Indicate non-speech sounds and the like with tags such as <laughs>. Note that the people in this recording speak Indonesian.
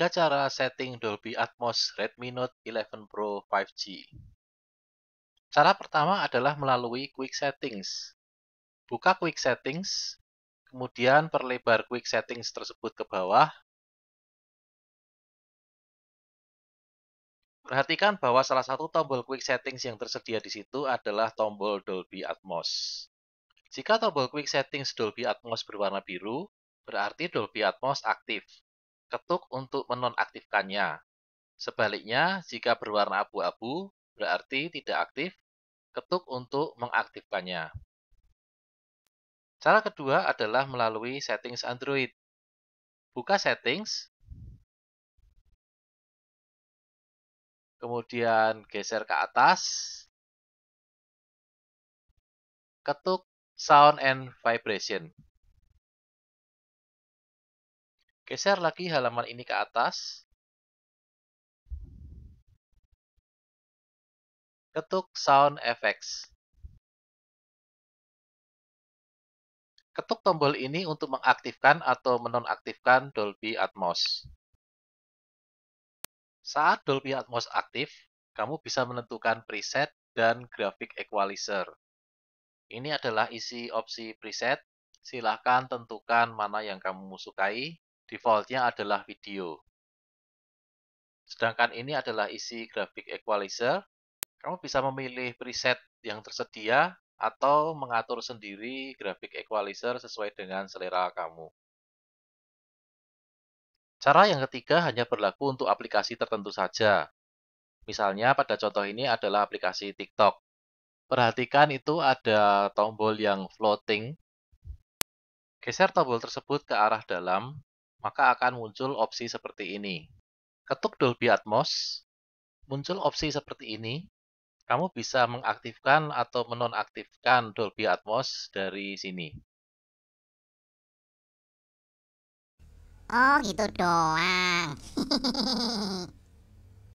Tiga cara setting Dolby Atmos Redmi Note 11 Pro 5G. Cara pertama adalah melalui Quick Settings. Buka Quick Settings, kemudian perlebar Quick Settings tersebut ke bawah. Perhatikan bahwa salah satu tombol Quick Settings yang tersedia di situ adalah tombol Dolby Atmos. Jika tombol Quick Settings Dolby Atmos berwarna biru, berarti Dolby Atmos aktif ketuk untuk menonaktifkannya. Sebaliknya, jika berwarna abu-abu, berarti tidak aktif, ketuk untuk mengaktifkannya. Cara kedua adalah melalui settings Android. Buka settings, kemudian geser ke atas, ketuk Sound and Vibration. Geser lagi halaman ini ke atas. Ketuk Sound Effects. Ketuk tombol ini untuk mengaktifkan atau menonaktifkan Dolby Atmos. Saat Dolby Atmos aktif, kamu bisa menentukan preset dan graphic equalizer. Ini adalah isi opsi preset. Silahkan tentukan mana yang kamu sukai defaultnya adalah video. Sedangkan ini adalah isi graphic equalizer. Kamu bisa memilih preset yang tersedia atau mengatur sendiri graphic equalizer sesuai dengan selera kamu. Cara yang ketiga hanya berlaku untuk aplikasi tertentu saja. Misalnya pada contoh ini adalah aplikasi TikTok. Perhatikan itu ada tombol yang floating. Geser tombol tersebut ke arah dalam maka akan muncul opsi seperti ini. Ketuk Dolby Atmos, muncul opsi seperti ini. Kamu bisa mengaktifkan atau menonaktifkan Dolby Atmos dari sini. Oh gitu doang. <laughs>